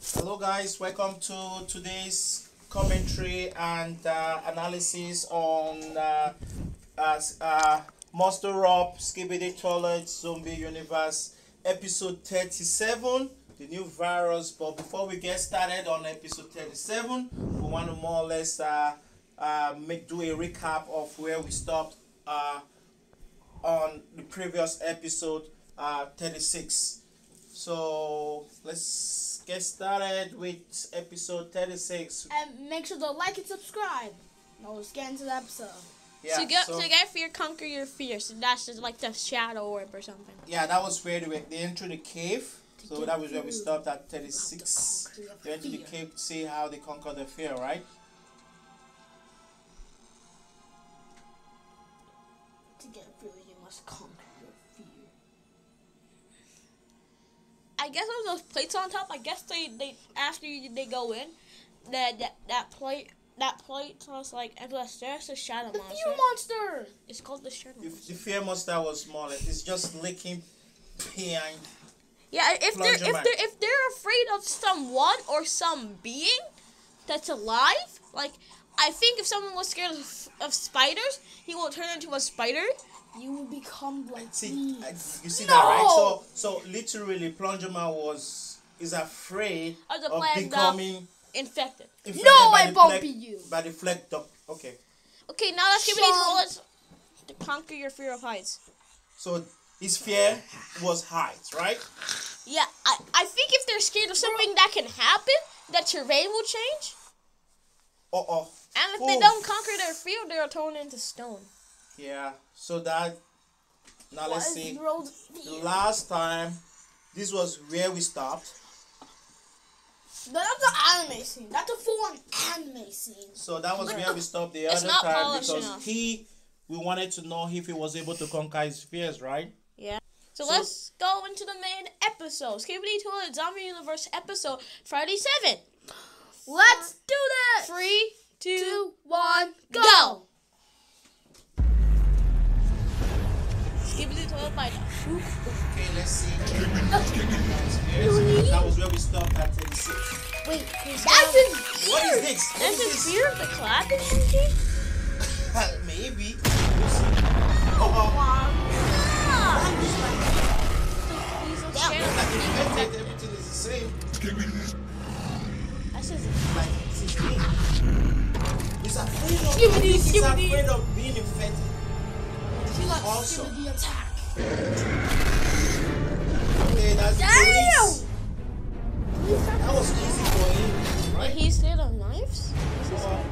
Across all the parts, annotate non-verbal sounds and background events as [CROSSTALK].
Hello, guys. Welcome to today's commentary and uh, analysis on uh, uh, uh, Monster Up Skibidi Toilet Zombie Universe episode 37, the new virus. But before we get started on episode 37, we want to more or less uh, uh, make do a recap of where we stopped uh, on the previous episode uh, 36. So let's get started with episode 36. And make sure to like and subscribe. Now let's get into the episode. Yeah, to get so- to get fear, conquer your fear. So that's just like the shadow orb or something. yeah, that was where they, were, they entered the cave. So that was where we stopped at 36. conquer They went to the cave to see how they conquer the fear, right? To get through, you must conquer your fear. I guess there was those plates on top. I guess they they after you, they go in, that that that plate that plate was like and plus there's a shadow The monster. fear monster! It's called the shadow The, monster. the fear monster was smaller. It's just licking behind. Yeah, if they're if Plunger they're if they're afraid of someone or some being that's alive, like I think if someone was scared of, of spiders, he will turn into a spider. You will become like See, me. I- you see that, right? So, so literally, Plungerman was is afraid Of of becoming Infected. infected No, by I the bumpy plague- you. By the fleck duck. Okay. Okay, now let's give me Shut these up. to conquer your fear of heights. So his fear was heights, right? Yeah, I, I think if they're scared of something that can happen, that terrain will change. Uh oh. And if they don't conquer their fear, they're turned into stone. Yeah. So that. Now let's see. The last time, this was where we stopped. No, that's the anime scene. That's a full-on anime scene. So that was where we stopped the other time because enough. he, we wanted to know if he was able to conquer his fears, right? So, So- let's go into the main episode. Skibidi Toilet Zombie Universe episode Friday Seven. Let's do this! Three, two, Two, one, go! go! Toilet by Okay, let's see. that was where we stopped at 36. Wait, that's his What fear! is this? What That's is his fear of the clapping monkey? Maybe. We'll see. He's so of like being infected, infected. everything is the same. Like. He's afraid of, he's afraid of being infected. Also-. Okay, that's Damn! police. That was easy for him, right? he's scared of knives? Uh-oh.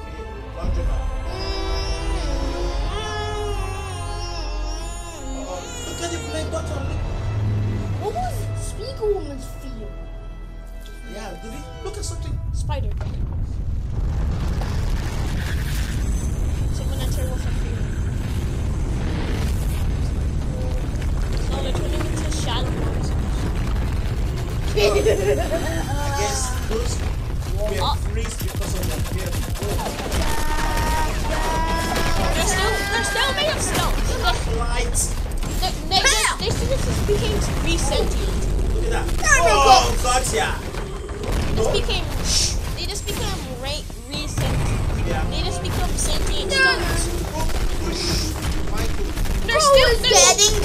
Okay, plunger man. Uh-oh. Look at the black dot. What was Speaker Woman's fear? Yeah, did he look at something? Spider. Uh. just became resentient.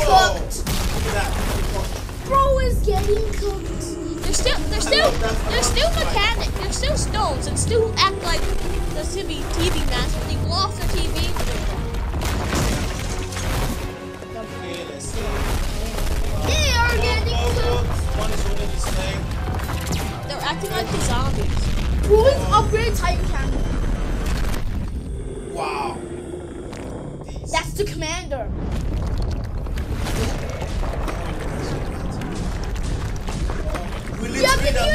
Cooked. Look at that. Bro is getting cooked. they're still they're still they're still mechanic. They're still stones and still act like the TV TV master. They blow off the TV. Okay, let's see. They are getting cooked. one is holding his leg. They're acting like the zombies. Bro is upgrade Titan Cannon.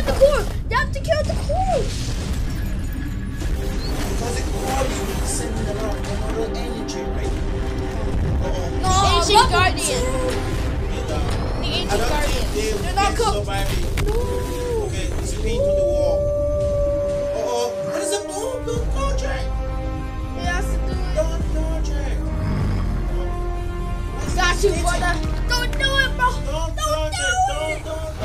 The core. You have to kill the core. Because it calls you to send it around energy, right? Uh-oh. No, The ancient level guardian. two. Yeah. The I ancient guardian. think they They're not can cooked. No. Okay, it's pinned to the wall. Uh-oh. What is it? Oh, don't dodge it. He has to do it. Don't dodge it. Got got you, brother. Don't do it, bro. Don't Don't do it. it. Don't, don't,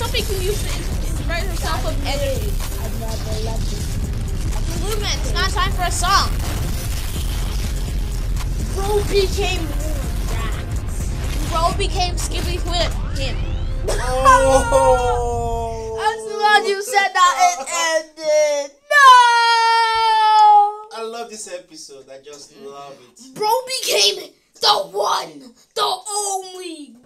something he used to inspire himself of energy. I'd rather let you. Blue it's not time for a song. Bro became. Bro became Skippy with him. Oh. As soon as you said that, it ended. No. I love this episode. I just love it. Bro became the one, the only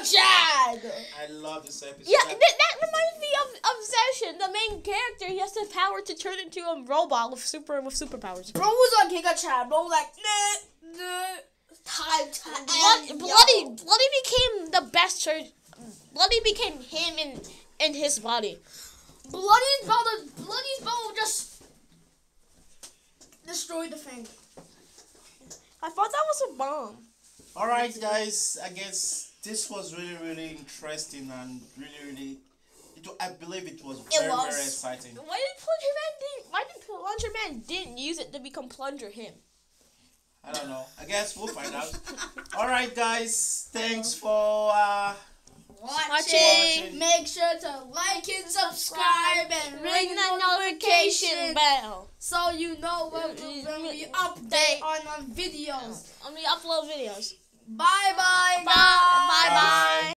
Giga Chad. I love this episode. Yeah, that, that reminds me of Obsession. The main character, he has the power to turn into a robot with super with superpowers. Bro was on Giga Chad. Bro was like, nah, nah. Time to Blood, end, Bloody, yo. Bloody became the best church. Bloody became him in in his body. Bloody's about to, Bloody's about to just destroyed the thing. I thought that was a bomb. All right, guys. I guess this was really, really interesting and really, really. It, I believe it was very, was. very exciting. Why did Plunger Man didn't? Why did Plunger Man didn't use it to become Plunger him? I don't know. I guess we'll find out. [LAUGHS] All right, guys. Thanks for. Uh, Watching. Watching. Make sure to like and subscribe and ring the notification bell. so you know when we, when we update on our videos. On the upload videos. 拜拜拜拜拜